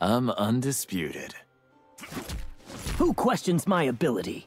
I'm undisputed. Who questions my ability?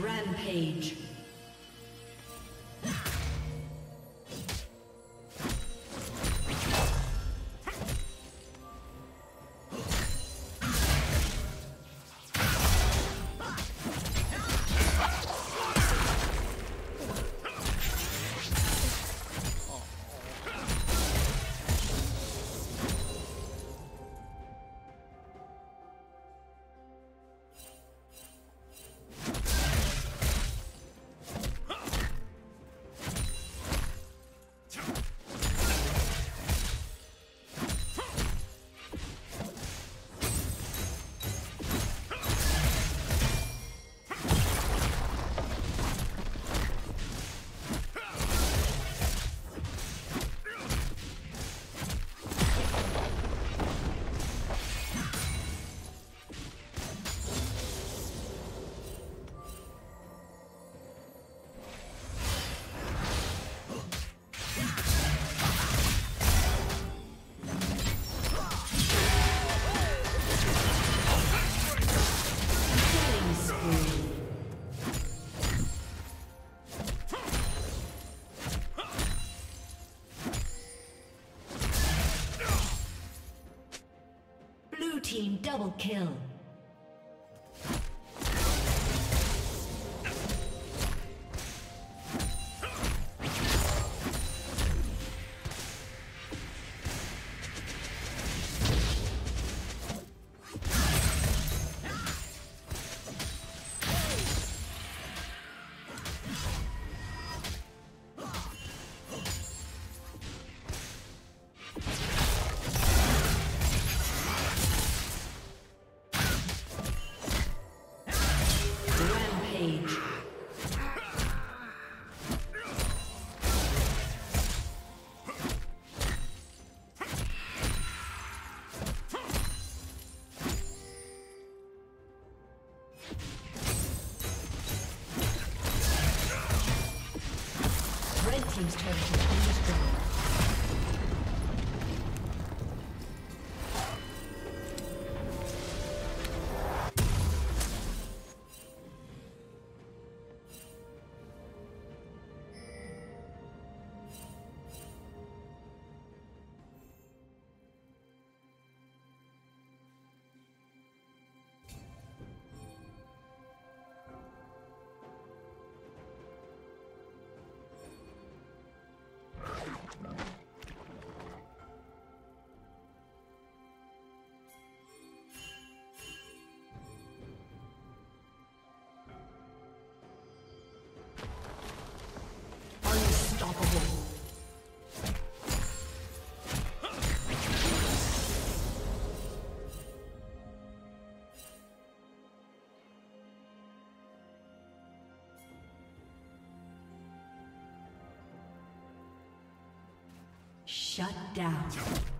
Rampage. Shut down.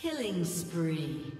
Killing spree.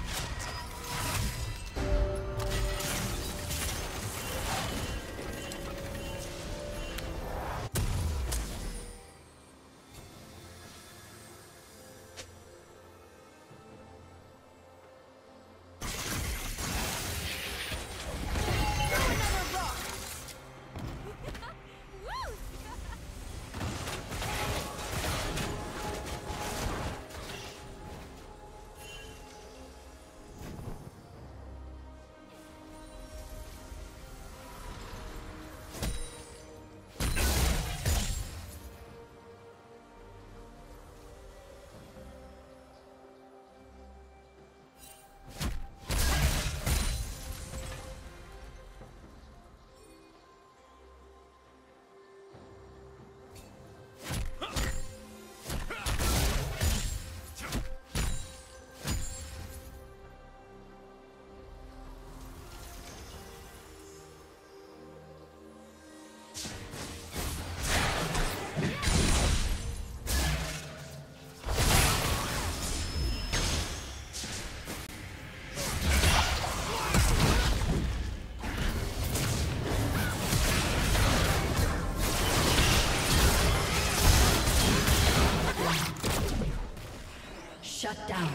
Shut down.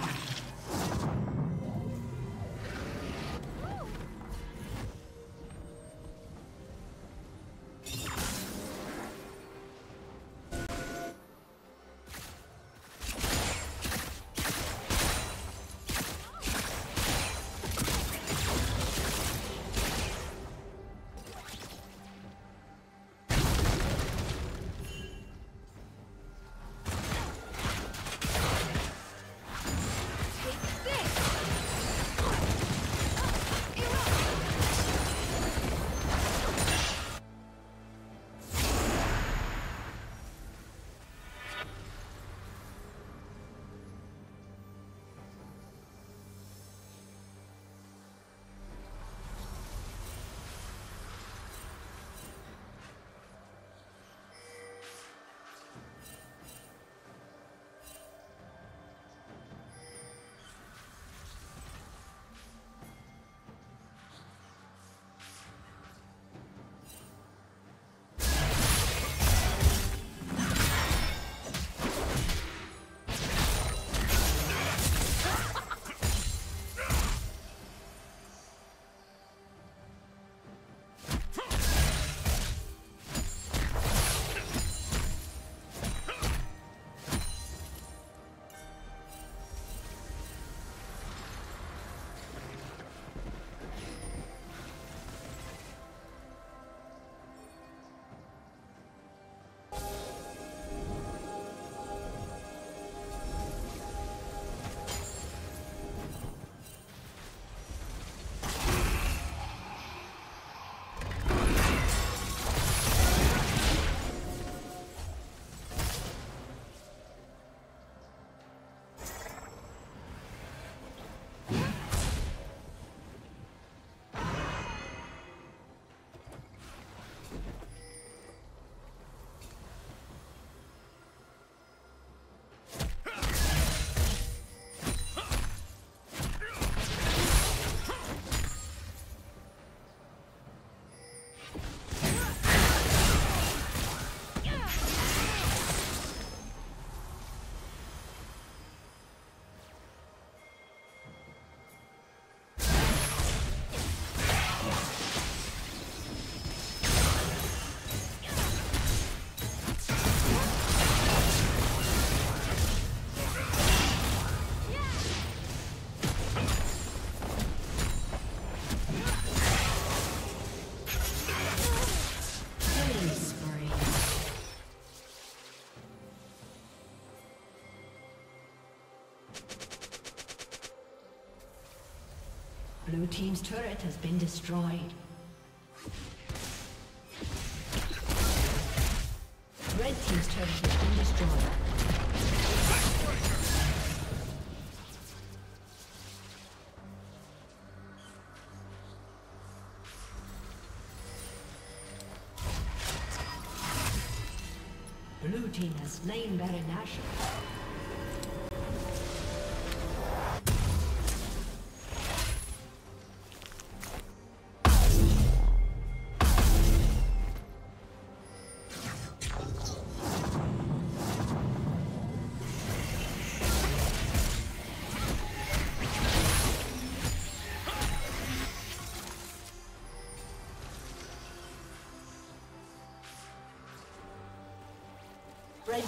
Blue Team's turret has been destroyed. Red Team's turret has been destroyed. Blue Team has slain Baron Nashor.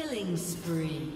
Killing spree.